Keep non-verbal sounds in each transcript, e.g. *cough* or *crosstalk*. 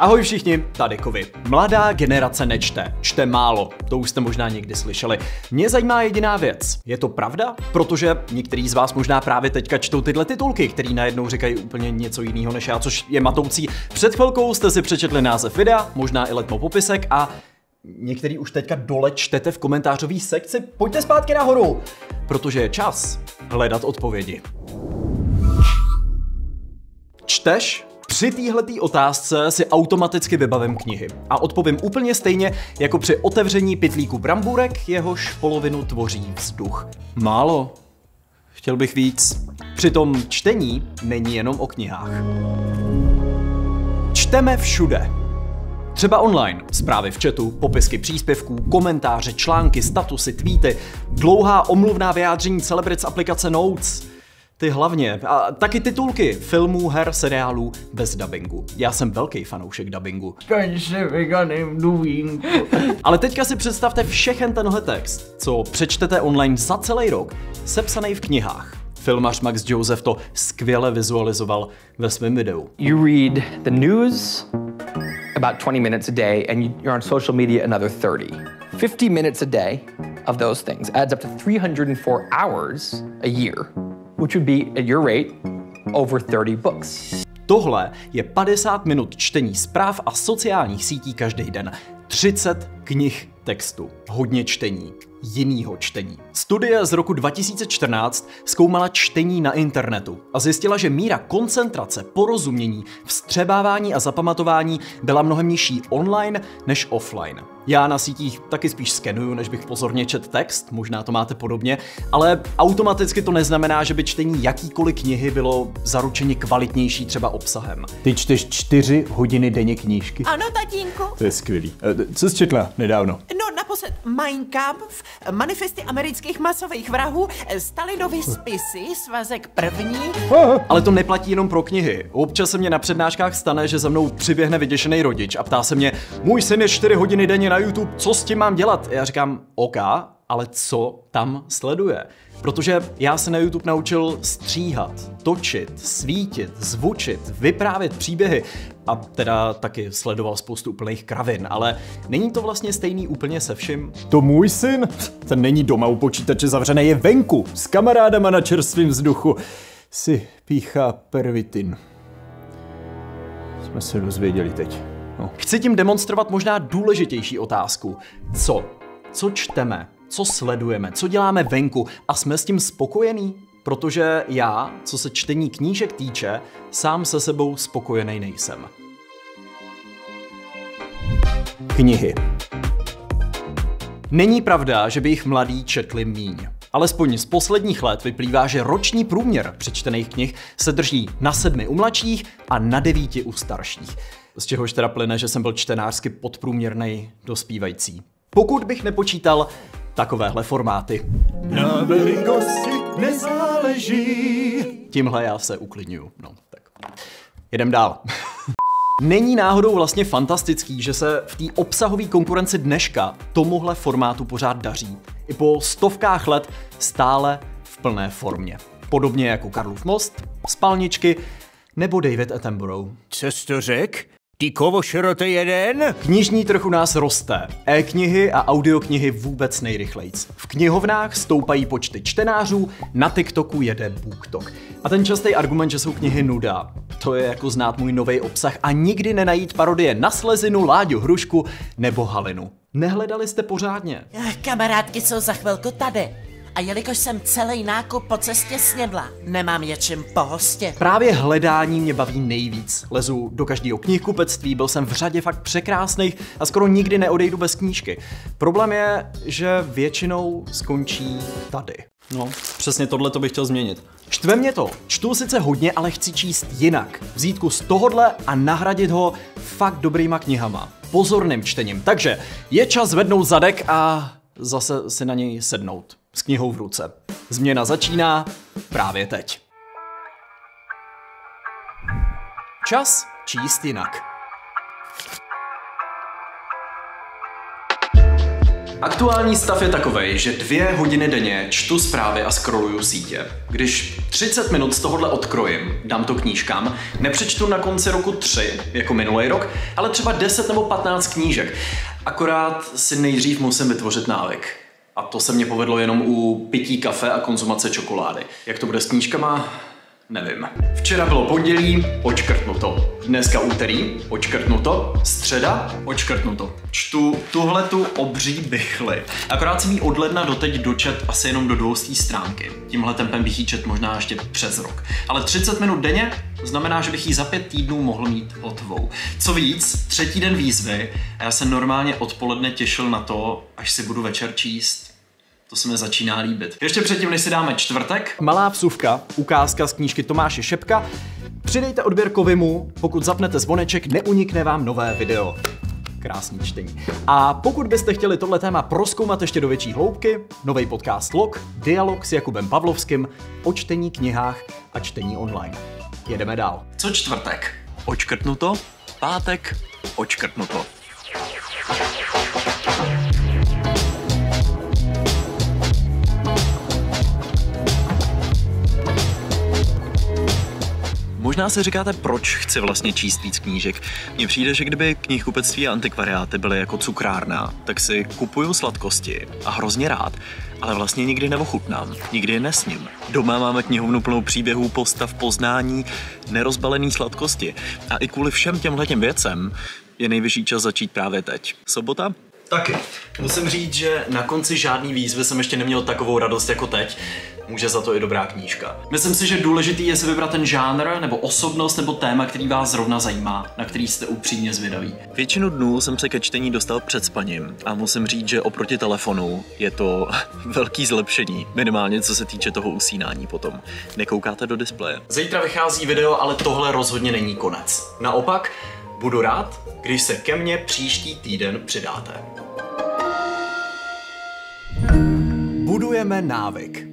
Ahoj všichni, tady Kovy. Mladá generace nečte, čte málo, to už jste možná někdy slyšeli. Mě zajímá jediná věc, je to pravda? Protože některý z vás možná právě teďka čtou tyhle titulky, který najednou říkají úplně něco jiného než já, což je matoucí. Před chvilkou jste si přečetli název videa, možná i letmo popisek a některý už teďka dole čtete v komentářové sekci. Pojďte zpátky nahoru, protože je čas hledat odpovědi. Čteš? Při téhletý otázce si automaticky vybavím knihy a odpovím úplně stejně jako při otevření pytlíku brambůrek, jehož polovinu tvoří vzduch. Málo. Chtěl bych víc. Přitom čtení není jenom o knihách. Čteme všude. Třeba online, zprávy v chatu, popisky příspěvků, komentáře, články, statusy, tweety, dlouhá omluvná vyjádření celebrit z aplikace Notes – ty hlavně. A taky titulky filmů, her, seriálů bez dubbingu. Já jsem velký fanoušek dubbingu. Konečně veganem dubínku. *laughs* Ale teďka si představte všechen tenhle text, co přečtete online za celý rok, sepsaný v knihách. Filmař Max Joseph to skvěle vizualizoval ve svém videu. You read the news about 20 minutes a day and you're on social media another 30. 50 minutes a day of those things adds up to 304 hours a year which would be, at your rate, over 30 books. Tohle je 50 minut čtení zpráv a sociálních sítí každý den. 30 knih textu. Hodně čtení. Jinýho čtení. Studie z roku 2014 zkoumala čtení na internetu a zjistila, že míra koncentrace, porozumění, vstřebávání a zapamatování byla mnohem nižší online než offline. Já na sítích taky spíš skenuju, než bych pozorně čet text, možná to máte podobně, ale automaticky to neznamená, že by čtení jakýkoliv knihy bylo zaručeně kvalitnější třeba obsahem. Ty čteš čtyři hodiny denně knížky? Ano, tatínku. To je skvělý. E, co jsi četla nedávno? No, naposled Mein Kampf, manifesty amerických masových vrahů, Stalinovy spisy, svazek první. Ale to neplatí jenom pro knihy. Občas se mě na přednáškách stane, že za mnou přiběhne vyděšený rodič a ptá se mě, můj syn je 4 hodiny denně na YouTube, co s tím mám dělat? Já říkám, OK, ale co tam sleduje? Protože já se na YouTube naučil stříhat, točit, svítit, zvučit, vyprávět příběhy a teda taky sledoval spoustu úplných kravin, ale není to vlastně stejný úplně se vším? To můj syn? Ten není doma u počítače zavřený, je venku, s kamarádama na čerstvém vzduchu. Si píchá pervitin. Jsme se dozvěděli teď. No. Chci tím demonstrovat možná důležitější otázku. Co? Co čteme? Co sledujeme? Co děláme venku? A jsme s tím spokojení? Protože já, co se čtení knížek týče, sám se sebou spokojený nejsem. Knihy. Není pravda, že by jich mladí četli míň. Alespoň z posledních let vyplývá, že roční průměr přečtených knih se drží na sedmi u mladších a na devíti u starších z čehož teda plyne, že jsem byl čtenářsky podprůměrný dospívající. Pokud bych nepočítal takovéhle formáty. Na velikosti nezáleží. Tímhle já se uklidňuju. No, tak. Jedem dál. Není náhodou vlastně fantastický, že se v té obsahové konkurenci dneška tomuhle formátu pořád daří. I po stovkách let stále v plné formě. Podobně jako Karlův most, spalničky nebo David Attenborough. Co jsi to řek? Ty kovošrote jeden? Knižní trh u nás roste. E-knihy a audioknihy vůbec nejrychlejc. V knihovnách stoupají počty čtenářů, na TikToku jede BookTok. A ten častý argument, že jsou knihy nuda, to je jako znát můj nový obsah a nikdy nenajít parodie na Slezinu, Láďu Hrušku nebo Halinu. Nehledali jste pořádně. Kamarádky jsou za chvilku tady. A jelikož jsem celý nákup po cestě snědla, nemám je čím pohostě. Právě hledání mě baví nejvíc. Lezu do každého knihkupectví, byl jsem v řadě fakt překrásných a skoro nikdy neodejdu bez knížky. Problém je, že většinou skončí tady. No, přesně tohle to bych chtěl změnit. Štve mě to. Čtu sice hodně, ale chci číst jinak. Vzít kus tohodle a nahradit ho fakt dobrýma knihama. Pozorným čtením. Takže je čas zvednout zadek a zase si na něj sednout s knihou v ruce. Změna začíná právě teď. Čas číst jinak. Aktuální stav je takový, že dvě hodiny denně čtu zprávy a scrolluju sítě. Když 30 minut z tohohle odkrojím, dám to knížkám, nepřečtu na konci roku 3, jako minulý rok, ale třeba 10 nebo 15 knížek. Akorát si nejdřív musím vytvořit návyk. A to se mně povedlo jenom u pití kafe a konzumace čokolády. Jak to bude s knížkama? Nevím. Včera bylo pondělí, očkrtnuto. Dneska úterý, očkrtnuto. Středa, očkrtnuto. Čtu tuhle tu obří bychly. Akorát jsem jí od ledna doteď dočet asi jenom do dvoustý stránky. Tímhle tempem bych jí čet možná ještě přes rok. Ale 30 minut denně znamená, že bych ji za pět týdnů mohl mít hotovou. Co víc, třetí den výzvy a já se normálně odpoledne těšil na to, až si budu večer číst to se mi začíná líbit. Ještě předtím, než si dáme čtvrtek. Malá vsuvka, ukázka z knížky Tomáše Šepka. Přidejte odběr Kovimu, pokud zapnete zvoneček, neunikne vám nové video. Krásný čtení. A pokud byste chtěli tohle téma proskoumat ještě do větší hloubky, nový podcast Log, dialog s Jakubem Pavlovským o čtení knihách a čtení online. Jedeme dál. Co čtvrtek? Očkrtnuto. Pátek. Očkrtnuto. Možná si říkáte, proč chci vlastně číst víc knížek. Mně přijde, že kdyby knihkupectví a antikvariáty byly jako cukrárna, tak si kupuju sladkosti a hrozně rád, ale vlastně nikdy neochutnám, nikdy je nesním. Doma máme knihovnu plnou příběhů, postav, poznání, nerozbalený sladkosti. A i kvůli všem těmhle věcem je nejvyšší čas začít právě teď. Sobota? Taky. Musím říct, že na konci žádný výzvy jsem ještě neměl takovou radost jako teď. Může za to i dobrá knížka. Myslím si, že důležitý je si vybrat ten žánr, nebo osobnost, nebo téma, který vás zrovna zajímá, na který jste upřímně zvědaví. Většinu dnů jsem se ke čtení dostal před spaním a musím říct, že oproti telefonu je to *laughs* velký zlepšení, minimálně co se týče toho usínání potom. Nekoukáte do displeje. Zítra vychází video, ale tohle rozhodně není konec. Naopak, budu rád, když se ke mně příští týden přidáte. Budujeme návyk.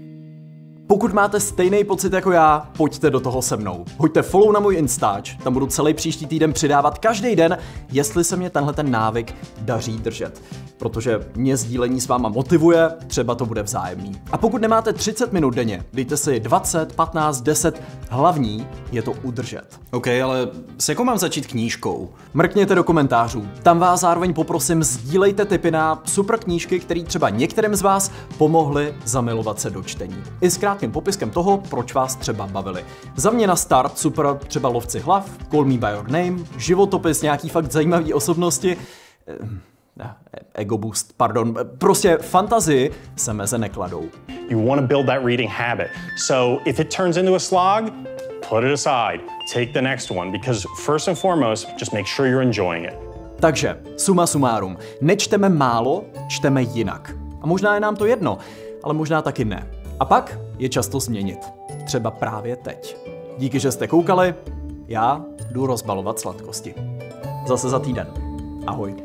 Pokud máte stejný pocit jako já, pojďte do toho se mnou. Hoďte follow na můj Instač, tam budu celý příští týden přidávat každý den, jestli se mě tenhle ten návyk daří držet. Protože mě sdílení s váma motivuje, třeba to bude vzájemný. A pokud nemáte 30 minut denně, dejte si 20, 15, 10, hlavní je to udržet. OK, ale s jakou mám začít knížkou? Mrkněte do komentářů, tam vás zároveň poprosím sdílejte tipy na super knížky, které třeba některým z vás pomohly zamilovat se do čtení. I s krátkým popiskem toho, proč vás třeba bavili. Za mě na start super třeba Lovci hlav, Call Me By Your Name, životopis nějaký fakt zajímavý osobnosti, ego boost, pardon, prostě fantazii se meze nekladou. You want to build that reading habit. So if it turns into a slog, put it aside. Take the next one because first and foremost, just make sure you're enjoying it. Takže, suma sumárum, nečteme málo, čteme jinak. A možná je nám to jedno, ale možná taky ne. A pak je často změnit. Třeba právě teď. Díky, že jste koukali, já jdu rozbalovat sladkosti. Zase za týden. Ahoj.